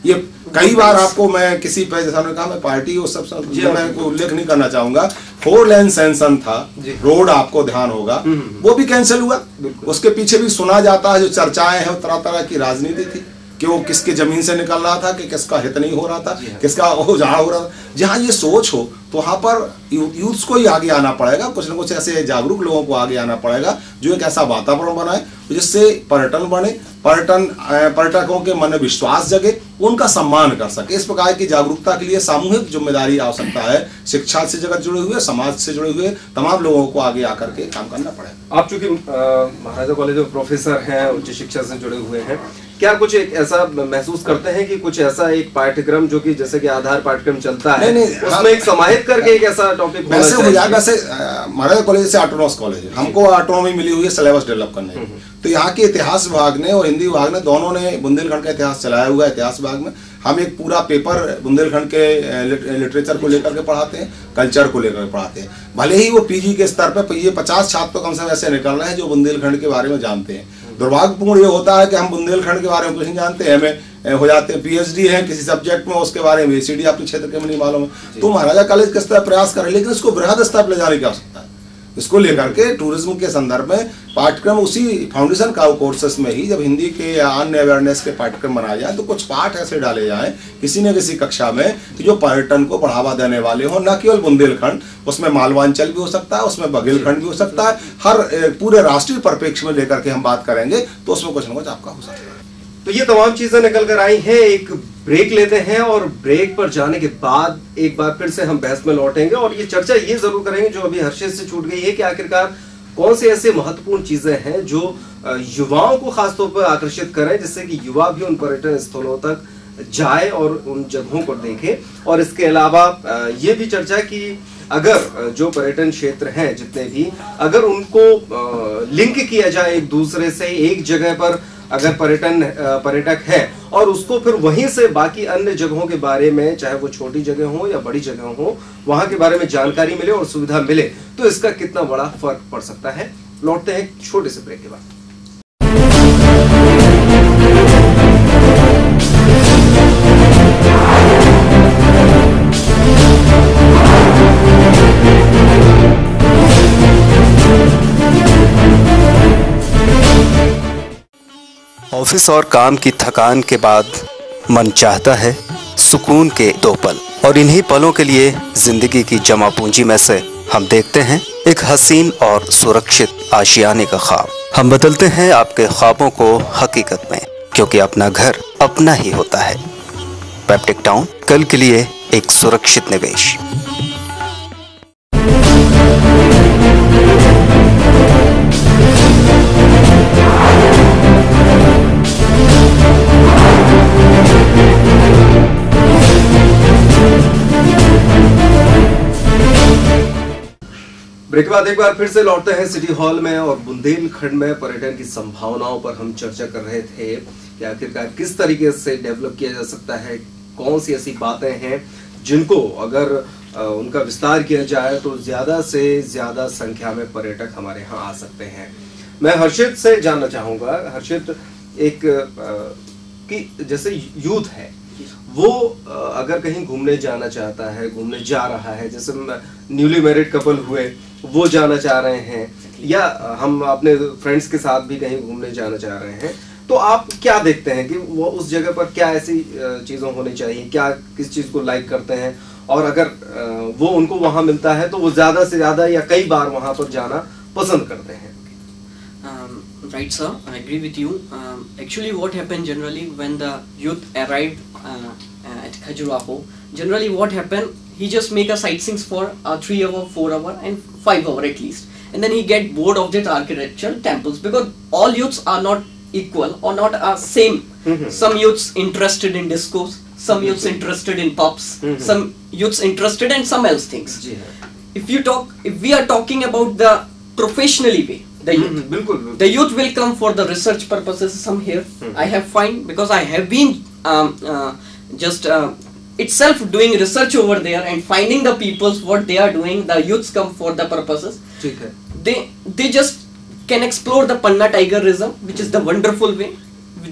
ये कई बार आपको मैं किसी पे जैसा उन्होंने कहा मैं पार्टी वो सब सब जी, मैं उल्लेख नहीं करना चाहूँगा। फोर लेन सेंसन था रोड आपको ध्यान होगा। वो भी कैंसिल हुआ। उसके पीछे भी सुना जाता है जो चर्चाएँ हैं तरह तरह की राजनीति थी कि वो किसके ज़मीन से निकल रहा था कि किसका हित नहीं हो रहा था हाँ। किसका उजाड़ हो रहा था। जहाँ ये सोच हो तो वहाँ पर यूथ्स को ही आगे आना पड़ेगा। कुछ ना कुछ ऐसे जागरूक लोगों को आगे आना पड़ेगा जो एक ऐसा वातावरण बनाए। जिससे पर्यटन बढ़े पर्यटन पर्यटकों के मन में विश्वास जगे उनका सम्मान कर सके। इस प्रकार की जागरूकता के लिए सामूहिक ज़िम्मेदारी आवश्यकता है। शिक्षा से जगत जुड़े हुए समाज से जुड़े हुए तमाम लोगों को आगे आकर के काम करना पड़ेगा। आप चूँकि महाराजा कॉलेज में प्रोफेसर हैं उच्च शिक्षा से जुड़े हुए हैं क्या कुछ एक ऐसा महसूस करते हैं कि कुछ ऐसा एक पाठ्यक्रम जो कि जैसे कि आधार पाठ्यक्रम चलता है नहीं, नहीं, उसमें हाँ। एक समाहित करके एक ऐसा टॉपिक वैसे हो चाहिए? जाए वैसे महाराजा कॉलेज से ऑटोनॉमस कॉलेज हमको ऑटोनॉमी मिली हुई है सिलेबस डेवलप करने की। तो यहाँ के इतिहास विभाग ने और हिंदी विभाग ने दोनों ने बुंदेलखंड का इतिहास चलाया हुआ है इतिहास विभाग में। हम एक पूरा पेपर बुंदेलखंड के लिटरेचर को लेकर के पढ़ाते हैं कल्चर को लेकर के पढ़ाते हैं। भले ही वो पीजी के स्तर पर ये पचास छात्र तो कम से कम ऐसे निकल रहे हैं जो बुंदेलखंड के बारे में जानते हैं। दुर्भाग्यपूर्ण ये होता है कि हम बुंदेलखंड के बारे में कुछ नहीं जानते हैं हमें हो जाते हैं पीएचडी है किसी सब्जेक्ट में उसके बारे में एसीडी अपने क्षेत्र के में नहीं मालूम। है तो महाराजा कॉलेज किस तरह प्रयास कर रहे हैं लेकिन इसको बृहद स्तर पर ले जाने की आवश्यकता है। इसको लेकर के टूरिज़्म के संदर्भ में पाठ्यक्रम उसी फाउंडेशन का कोर्सेस में ही जब हिंदी के या अन्य अवेयरनेस के पाठ्यक्रम बनाए जाए तो कुछ पाठ ऐसे डाले जाएँ किसी न किसी कक्षा में कि जो पर्यटन को बढ़ावा देने वाले हो, न केवल बुंदेलखंड, उसमें मालवांचल भी हो सकता है, उसमें बघेलखंड भी हो सकता है, हर पूरे राष्ट्रीय परिप्रेक्ष्य में लेकर के हम बात करेंगे तो उसमें कुछ ना कुछ आपका हो सकता है। तो ये तमाम चीज़ें निकल कर आई हैं, एक ब्रेक लेते हैं और ब्रेक पर जाने के बाद एक बार फिर से हम बहस में लौटेंगे और ये चर्चा ये ज़रूर करेंगे जो अभी हर्षित से छूट गई है कि आखिरकार कौन सी ऐसी महत्वपूर्ण चीज़ें हैं जो युवाओं को खासतौर पर आकर्षित करें जिससे कि युवा भी उन पर्यटन स्थलों तक जाए और उन जगहों को देखे। और इसके अलावा ये भी चर्चा की अगर जो पर्यटन क्षेत्र हैं जितने भी, अगर उनको लिंक किया जाए एक दूसरे से एक जगह पर अगर पर्यटन पर्यटक है, और उसको फिर वहीं से बाकी अन्य जगहों के बारे में, चाहे वो छोटी जगह हो या बड़ी जगह हो, वहाँ के बारे में जानकारी मिले और सुविधा मिले तो इसका कितना बड़ा फ़र्क पड़ सकता है? लौटते हैं छोटे से ब्रेक के बाद। ऑफ़िस और काम की थकान के बाद मन चाहता है सुकून के दो पल। और इन्हीं पलों के लिए ज़िंदगी की जमा पूंजी में से हम देखते हैं एक हसीन और सुरक्षित आशियाने का ख्वाब। हम बदलते हैं आपके ख्वाबों को हकीकत में, क्योंकि अपना घर अपना ही होता है। पैप्टिक टाउन, कल के लिए एक सुरक्षित निवेश। ब्रेक के बाद एक बार फिर से लौटते हैं सिटी हॉल में और बुंदेलखंड में पर्यटन की संभावनाओं पर हम चर्चा कर रहे थे कि आखिरकार किस तरीके से डेवलप किया जा सकता है, कौन सी ऐसी बातें हैं जिनको अगर उनका विस्तार किया जाए तो ज़्यादा से ज़्यादा संख्या में पर्यटक हमारे यहाँ आ सकते हैं। मैं हर्षित से जानना चाहूँगा, हर्षित एक कि जैसे यूथ है, वो अगर कहीं घूमने जाना चाहता है, घूमने जा रहा है, जैसे न्यूली मैरिड कपल हुए वो जाना चाह रहे हैं या हम अपने फ्रेंड्स के साथ भी कहीं घूमने जाना चाह रहे हैं तो आप क्या देखते हैं कि वो उस जगह पर क्या ऐसी चीज़ें होनी चाहिए क्या किस चीज़ को लाइक करते हैं और अगर वो उनको वहाँ मिलता है तो वो ज़्यादा से ज़्यादा या कई बार वहाँ पर जाना पसंद करते हैं right, sir. I agree with you. Um, actually, what happened generally the youth arrived uh, uh, at Khajuraho, happened, he just make a sightseeing for uh, 3 hour 4 hour and 5 hour at least and then he get bored of that architecture temples because all youths are not equal or not uh, same mm -hmm. some youths interested in discos some youths mm-hmm. interested in pubs mm -hmm. some youths interested in some else things yeah. if you talk if we are talking about the professionally way the youth mm -hmm. bilkul, bilkul. the youth will come for the research purposes some here mm-hmm. i have find because i have been um, uh, just uh, itself doing research over there and finding the peoples what they are doing the youths come for the purposes they they just can explore the panna tigerism which is the wonderful way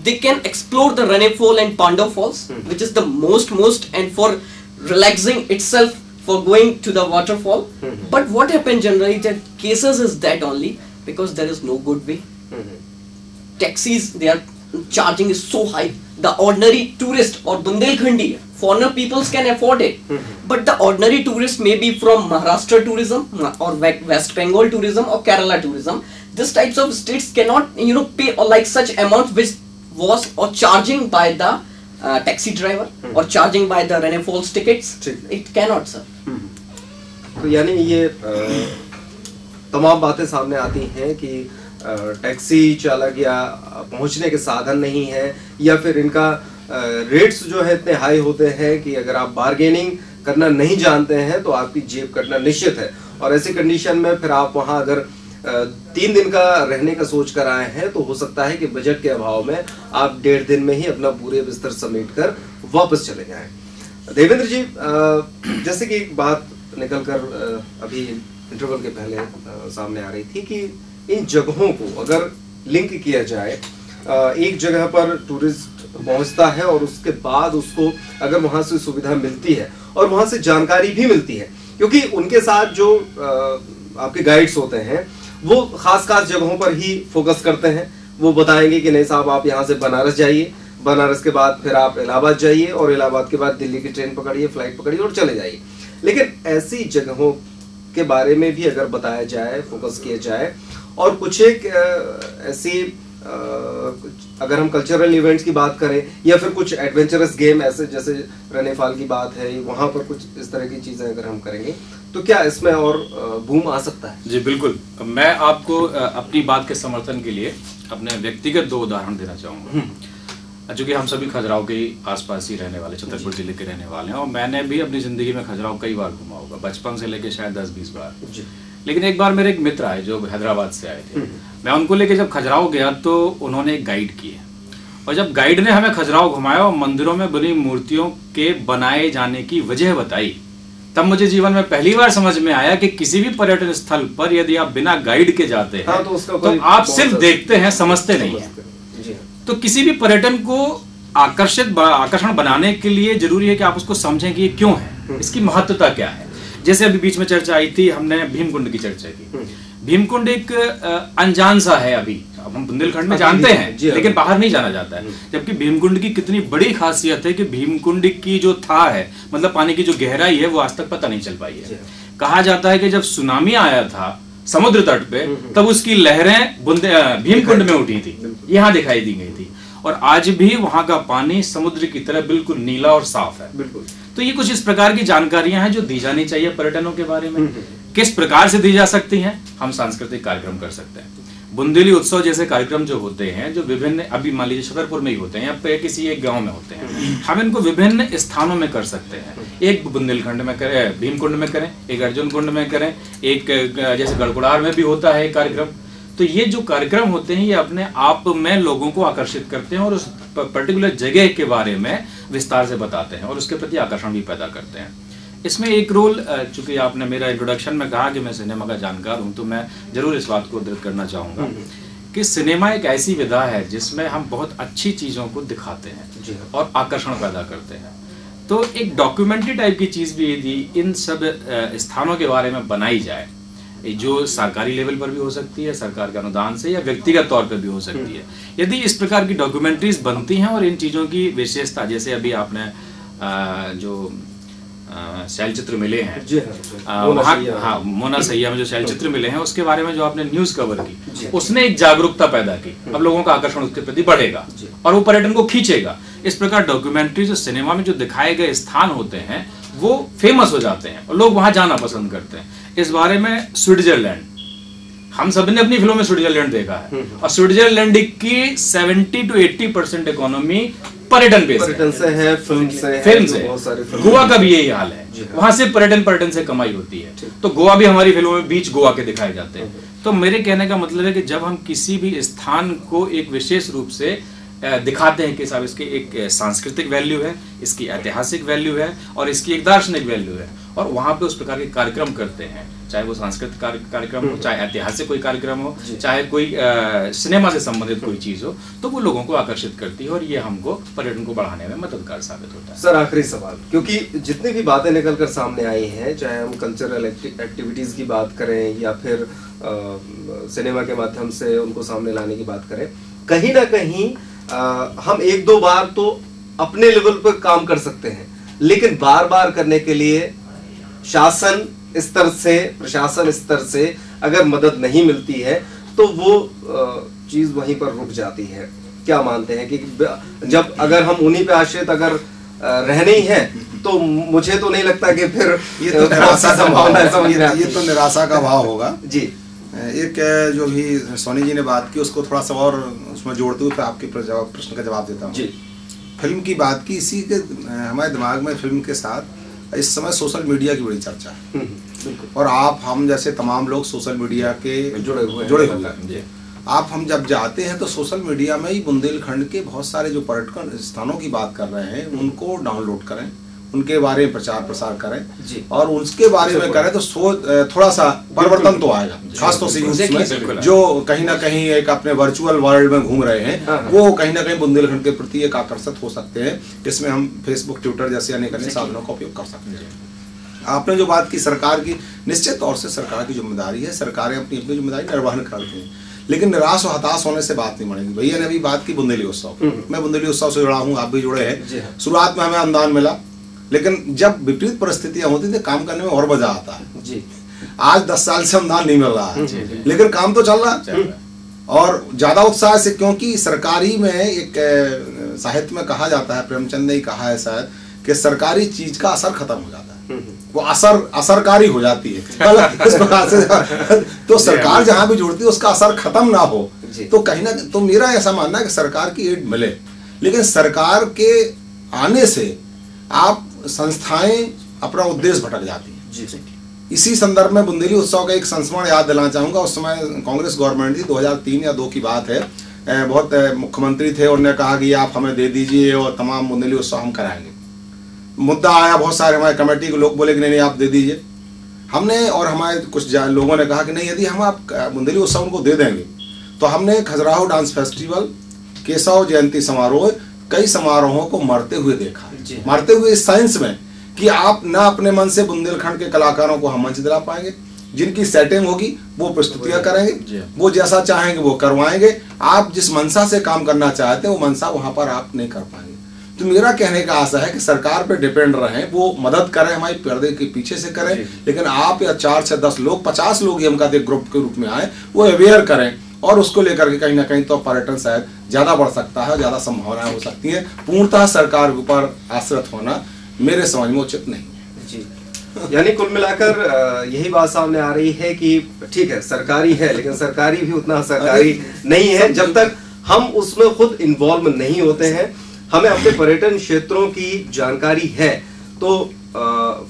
they can explore the Rane Fall and Pando Falls, hmm. which is the most most and for relaxing itself for going to the waterfall. Hmm. But what happened generally that cases is that only because there is no good way. Hmm. Taxis they are charging is so high. The ordinary tourist or Bundelkhandi foreigner peoples can afford it mm-hmm. but the ordinary tourist may be from maharashtra tourism or west bengal tourism or kerala tourism this types of states cannot you know pay or like such amount which was or charging by the uh, taxi driver mm-hmm. or charging by the Falls tickets है। it cannot sir तो यानी ये तमाम बातें सामने आती हैं कि टैक्सी चालक या पहुँचने के साधन नहीं है या फिर इनका रेट्स जो है इतने हाई होते हैं कि अगर आप बार्गेनिंग करना नहीं जानते हैं तो आपकी जेब कटना निश्चित है। और ऐसी कंडीशन में फिर आप वहाँ अगर तीन दिन का रहने का सोच कर आए हैं तो हो सकता है कि बजट के अभाव में आप डेढ़ दिन में ही अपना पूरे बिस्तर समेट कर वापस चले जाएँ। देवेंद्र जी जैसे कि एक बात निकल कर अभी इंटरवल के पहले सामने आ रही थी कि इन जगहों को अगर लिंक किया जाए एक जगह पर टूरिस्ट पहुँचता है और उसके बाद उसको अगर वहाँ से सुविधा मिलती है और वहाँ से जानकारी भी मिलती है, क्योंकि उनके साथ जो आपके गाइड्स होते हैं, वो खास खास जगहों पर ही फोकस करते हैं। वो बताएँगे कि नहीं साहब, आप यहाँ से बनारस जाइए। बनारस के बाद फिर आप इलाहाबाद जाइए और इलाहाबाद के बाद दिल्ली की ट्रेन पकड़िए फ़्लाइट पकड़िए और चले जाइए। लेकिन ऐसी जगहों के बारे में भी अगर बताया जाए फोकस किया जाए और कुछ एक ऐसी अगर हम कल्चरल इवेंट्स की बात करें या फिर कुछ एडवेंचरस गेम ऐसे जैसे रनेफाल की बात है वहाँ पर कुछ इस तरह की चीज़ें अगर हम करेंगे तो क्या इसमें और बूम आ सकता है? जी बिल्कुल। मैं आपको अपनी बात के समर्थन के लिए अपने व्यक्तिगत दो उदाहरण देना चाहूँगा। चूँकि हम सभी खजुराहो के आसपास ही रहने वाले छतरपुर ज़िले के रहने वाले हैं और मैंने भी अपनी ज़िंदगी में खजुराहो कई बार घूमा होगा बचपन से लेके शायद दस बीस बार। जी। लेकिन एक बार मेरे एक मित्र आए जो हैदराबाद से आए थे। मैं उनको लेके जब खजुराहो गया तो उन्होंने एक गाइड किए और जब गाइड ने हमें खजुराहो घुमाया और मंदिरों में बनी मूर्तियों के बनाए जाने की वजह बताई तब मुझे जीवन में पहली बार समझ में आया कि किसी भी पर्यटन स्थल पर यदि आप बिना गाइड के जाते हैं हाँ, तो तो आप सिर्फ़ देखते हैं समझते नहीं है। हाँ। तो किसी भी पर्यटन को आकर्षित आकर्षण बनाने के लिए ज़रूरी है कि आप उसको समझें कि ये क्यों है इसकी महत्वता क्या है। जैसे अभी बीच में चर्चा आई थी हमने भीमकुंड की चर्चा की। भीमकुंड एक अनजान सा है अभी। अब हम बुंदेलखंड में जानते हैं हाँ। लेकिन बाहर नहीं जाना जाता है। जबकि भीमकुंड की कितनी बड़ी खासियत है कि भीमकुंड की जो था है मतलब पानी की जो गहराई है वो आज तक पता नहीं चल पाई है। हाँ। कहा जाता है कि जब सुनामी आया था समुद्र तट पे तब उसकी लहरें बुंदे भीमकुंड में उठी थी। यहाँ दिखाई दी गई थी। और आज भी वहाँ का पानी समुद्र की तरह बिल्कुल नीला और साफ़ है। बिल्कुल। तो ये कुछ इस प्रकार की जानकारियाँ हैं जो दी जानी चाहिए पर्यटनों के बारे में। किस प्रकार से दी जा सकती हैं? हम सांस्कृतिक कार्यक्रम कर सकते हैं। बुंदेली उत्सव जैसे कार्यक्रम जो होते हैं जो विभिन्न अभी मान लीजिए छतरपुर में ही होते हैं या किसी एक गाँव में होते हैं हम इनको विभिन्न स्थानों में कर सकते हैं। एक बुंदेलखंड में करें भीमकुंड में करें एक अर्जुन कुंड में करें एक जैसे गड़कुड़ार में भी होता है कार्यक्रम। तो ये जो कार्यक्रम होते हैं ये अपने आप में लोगों को आकर्षित करते हैं और उस पर्टिकुलर जगह के बारे में विस्तार से बताते हैं और उसके प्रति आकर्षण भी पैदा करते हैं। इसमें एक रोल चूँकि आपने मेरा इंट्रोडक्शन में कहा कि मैं सिनेमा का जानकार हूँ तो मैं ज़रूर इस बात को उद्धृत करना चाहूँगा कि सिनेमा एक ऐसी विधा है जिसमें हम बहुत अच्छी चीज़ों को दिखाते हैं। और आकर्षण पैदा करते हैं। तो एक डॉक्यूमेंट्री टाइप की चीज़ भी यदि इन सब स्थानों के बारे में बनाई जाए जो सरकारी लेवल पर भी हो सकती है सरकार के अनुदान से या व्यक्तिगत तौर पर भी हो सकती है। यदि इस प्रकार की डॉक्यूमेंट्रीज बनती हैं और इन चीज़ों की विशेषता जैसे अभी आपने जो अ, शैलचित्र मिले हैं हाँ, वहाँ हाँ मोना सैया में जो शैलचित्र मिले हैं उसके बारे में जो आपने न्यूज़ कवर की उसने एक जागरूकता पैदा की। अब लोगों का आकर्षण उसके प्रति बढ़ेगा और वो पर्यटन को खींचेगा। इस प्रकार डॉक्यूमेंट्री जो सिनेमा में जो दिखाए गए स्थान होते हैं वो फ़ेमस हो जाते हैं और लोग वहाँ जाना पसंद करते हैं। इस बारे में स्विट्जरलैंड। हम सबने अपनी फ़िल्मों में स्विट्जरलैंड देखा है। और स्विट्जरलैंड की 70 टू 80 परसेंट इकोनॉमी पर्यटन बेस्ड पर्यटन से है फ़िल्म से फ़िल्म से। गोवा का भी यही हाल है। हाँ। वहाँ से पर्यटन पर्यटन से कमाई होती है। तो गोवा भी हमारी फ़िल्मों में बीच गोवा के दिखाए जाते हैं। तो मेरे कहने का मतलब है कि जब हम किसी भी स्थान को एक विशेष रूप से दिखाते हैं कि साहब इसकी एक सांस्कृतिक वैल्यू है इसकी ऐतिहासिक वैल्यू है और इसकी एक दार्शनिक वैल्यू है और वहाँ पे उस प्रकार के कार्यक्रम करते हैं। चाहे वो सांस्कृतिक कार्यक्रम हो चाहे ऐतिहासिक कोई कार्यक्रम हो चाहे कोई अ, सिनेमा से संबंधित कोई चीज़ हो तो वो लोगों को आकर्षित करती है और ये हमको पर्यटन को बढ़ाने में मददगार साबित होता है। सर आखिरी सवाल क्योंकि जितनी भी बातें निकल कर सामने आई हैं चाहे हम कल्चरल एक्टिविटीज़ की बात करें या फिर अ, सिनेमा के माध्यम से उनको सामने लाने की बात करें कहीं ना कहीं अ, हम एक दो बार तो अपने लेवल पर काम कर सकते हैं लेकिन बार बार करने के लिए शासन स्तर से प्रशासन स्तर से अगर मदद नहीं मिलती है तो वो चीज़ वहीं पर रुक जाती है। क्या मानते हैं कि जब अगर हम उन्हीं पे आश्रित अगर रहने ही है तो मुझे तो नहीं लगता कि फिर ये तो निराशा का संभावना है, भाव समझ रहे हैं ये तो निराशा का भाव होगा। जी। एक जो भी सोनी जी ने बात की उसको थोड़ा सा और उसमें जोड़ते हुए आपके प्रश्न का जवाब देता हूँ। फ़िल्म की बात की इसी के हमारे दिमाग में फ़िल्म के साथ इस समय सोशल मीडिया की बड़ी चर्चा है। हम्म, और आप हम जैसे तमाम लोग सोशल मीडिया के जुड़े हुए हैं। जुड़े हुए हैं। आप हम जब जाते हैं तो सोशल मीडिया में ही बुंदेलखंड के बहुत सारे जो पर्यटन स्थानों की बात कर रहे हैं उनको डाउनलोड करें। उनके बारे में प्रचार प्रसार करें। और उसके बारे में करें तो सो थोड़ा सा परिवर्तन तो आएगा। खासतौर से यूथ में जो कहीं ना कहीं एक अपने वर्चुअल वर्ल्ड में घूम रहे हैं हाँ, हाँ। वो कहीं ना कहीं बुंदेलखंड के प्रति एक आकर्षित हो सकते हैं जिसमें हम फेसबुक ट्विटर जैसे अनेक अनेक साधनों का उपयोग कर सकते हैं। आपने जो बात की सरकार की निश्चित तौर से सरकार की ज़िम्मेदारी है सरकारें अपनी अपनी ज़िम्मेदारी निर्वहन करती हैं। लेकिन निराश और हताश होने से बात नहीं बनेगी। भैया ने अभी बात की बुंदेली उत्सव। मैं बुंदेली उत्सव से जुड़ा हूँ आप भी जुड़े हैं। हाँ। शुरुआत में हमें अनुदान मिला। लेकिन जब विपरीत परिस्थितियाँ होती थी काम करने में और मज़ा आता। है जी। आज दस साल से हम अनुदान नहीं मिल रहा। है लेकिन काम तो चल रहा। है है। और ज़्यादा उत्साह से क्योंकि सरकारी में एक साहित्य में कहा जाता है प्रेमचंद ने ही कहा है शायद कि सरकारी चीज़ का असर खत्म हो जाता है। वो असर असरकारी हो जाती है। इस प्रकार से तो सरकार जहाँ भी जुड़ती है उसका असर खत्म ना हो। तो कहीं ना तो मेरा ऐसा मानना है कि सरकार की एड मिले। लेकिन सरकार के आने से आप संस्थाएँ अपना उद्देश्य भटक जाती हैं। जी इसी संदर्भ में बुंदेली उत्सव का एक संस्मरण याद दिलाना चाहूँगा। उस समय कांग्रेस गवर्नमेंट थी 2003 या दो की बात है। बहुत मुख्यमंत्री थे उन्होंने कहा कि आप हमें दे दीजिए और तमाम बुंदेली उत्सव हम कराएँगे। मुद्दा आया बहुत सारे हमारे कमेटी के लोग बोले कि नहीं नहीं आप दे दीजिए। हमने और हमारे कुछ लोगों ने कहा कि नहीं यदि हम आप बुंदेली उत्सव उनको दे देंगे तो हमने खजुराहो डांस फेस्टिवल केशव जयंती समारोह कई समारोहों को मरते हुए देखा। मरते हुए इस साइंस में कि आप ना अपने मन से बुंदेलखंड के कलाकारों को हम मंच दिला पाएँगे। जिनकी सेटिंग होगी वो प्रस्तुतियाँ करेंगे। वो जैसा चाहेंगे वो करवाएँगे। आप जिस मनसा से काम करना चाहते हैं वो मनसा वहाँ पर आप नहीं कर पाएँगे। तो मेरा कहने का आशा है कि सरकार पे डिपेंड रहे वो मदद करें हमारी पर्दे के पीछे से करें। लेकिन आप या चार से दस लोग पचास लोग ही हम कहते ग्रुप के रूप में आए वो अवेयर करें और उसको लेकर के कहीं ना कहीं तो पर्यटन शायद ज़्यादा बढ़ सकता है ज़्यादा संभावनाएँ हो सकती हैं। पूर्णतः सरकार ऊपर आश्रित होना मेरे समझ में उचित नहीं है। जी। यानी कुल मिलाकर यही बात सामने आ रही है कि ठीक है सरकारी है लेकिन सरकारी भी उतना सरकारी नहीं है। जब तक हम उसमें खुद इन्वॉल्व नहीं होते हैं हमें अपने पर्यटन क्षेत्रों की जानकारी है। तो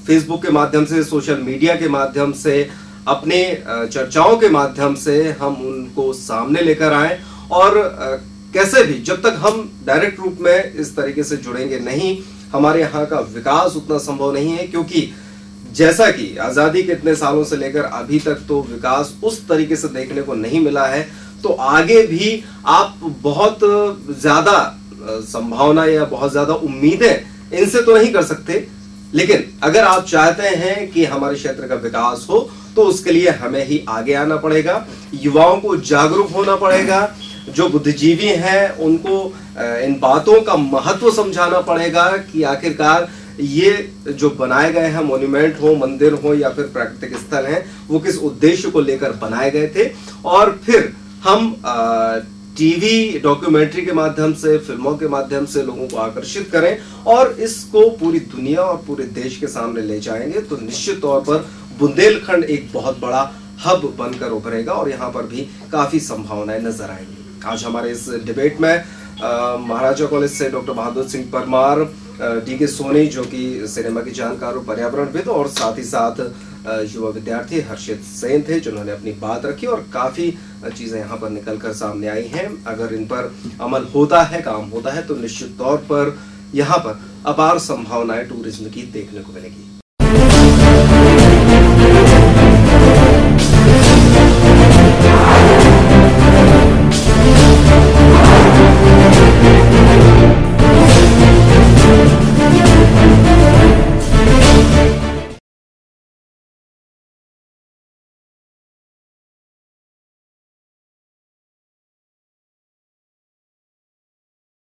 फेसबुक के माध्यम से सोशल मीडिया के माध्यम से अपने चर्चाओं के माध्यम से हम उनको सामने लेकर आए और कैसे भी, जब तक हम डायरेक्ट रूप में इस तरीके से जुड़ेंगे नहीं, हमारे यहाँ का विकास उतना संभव नहीं है क्योंकि जैसा कि आज़ादी के इतने सालों से लेकर अभी तक तो विकास उस तरीके से देखने को नहीं मिला है तो आगे भी आप बहुत ज़्यादा संभावना या बहुत ज़्यादा उम्मीदें इनसे तो नहीं कर सकते, लेकिन अगर आप चाहते हैं कि हमारे क्षेत्र का विकास हो तो उसके लिए हमें ही आगे आना पड़ेगा। युवाओं को जागरूक होना पड़ेगा। जो बुद्धिजीवी हैं, उनको इन बातों का महत्व समझाना पड़ेगा कि आखिरकार ये जो बनाए गए हैं मोन्यूमेंट हो, मंदिर हो या फिर प्राकृतिक स्थल हैं, वो किस उद्देश्य को लेकर बनाए गए थे। और फिर हम टीवी डॉक्यूमेंट्री के माध्यम से, फ़िल्मों के माध्यम से लोगों को आकर्षित करें और इसको पूरी दुनिया और पूरे देश के सामने ले जाएँगे। तो निश्चित तौर पर बुंदेलखंड एक बहुत बड़ा हब बनकर उभरेगा और यहाँ पर भी काफ़ी संभावनाएँ नज़र आएँगी। आज हमारे इस डिबेट में महाराजा कॉलेज से doctor Bahadur Singh Parmar D K Soni जो कि सिनेमा की जानकार और पर्यावरणविद और साथ ही साथ युवा विद्यार्थी हर्षित सेन थे जिन्होंने अपनी बात रखी और काफ़ी चीज़ें यहाँ पर निकलकर सामने आई हैं। अगर इन पर अमल होता है, काम होता है तो निश्चित तौर पर यहाँ पर अपार संभावनाएँ टूरिज़्म की देखने को मिलेगी।